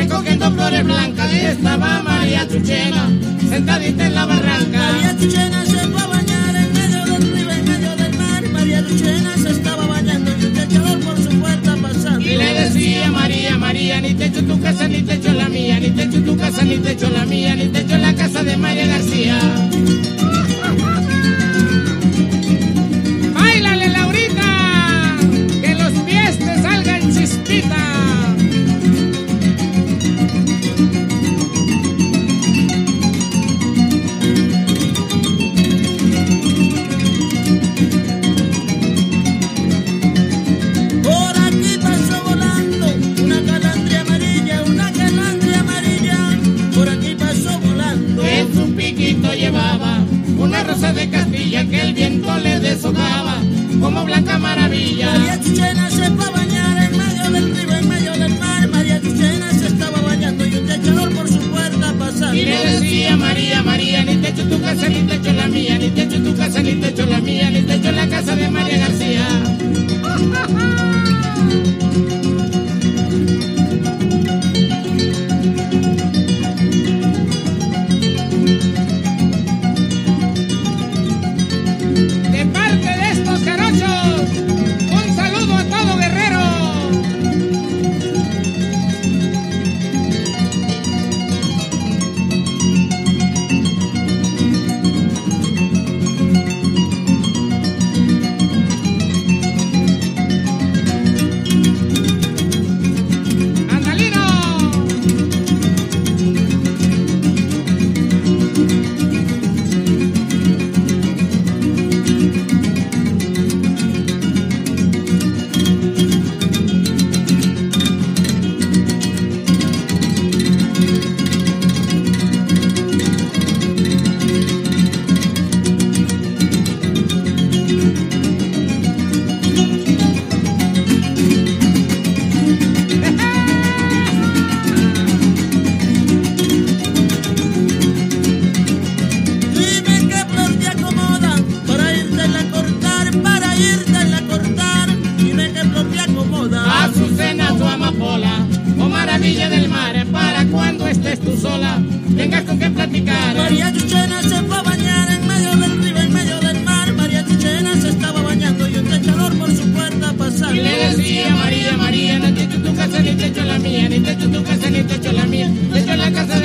recogiendo flores blancas. Estaba María Chuchena, sentadita en la barranca. María Chuchena se fue a bañar en medio del río, en medio del mar. María Chuchena se estaba bañando y un techador por su puerta pasando. Y le decía María, María, ni te echo tu casa, ni te echo la mía, ni te echo tu casa, ni te echo la mía, ni te echo la casa de María García. De Castilla que el viento le deshojaba como blanca maravilla. María Chuchena se fue a bañar en medio del río, en medio del mar. María Chuchena se estaba bañando y un techador por su puerta pasaba. Y le decía, María, María, no te tu casa, ni techo la mía, ni techo tu casa, ni techo la mía, techo la casa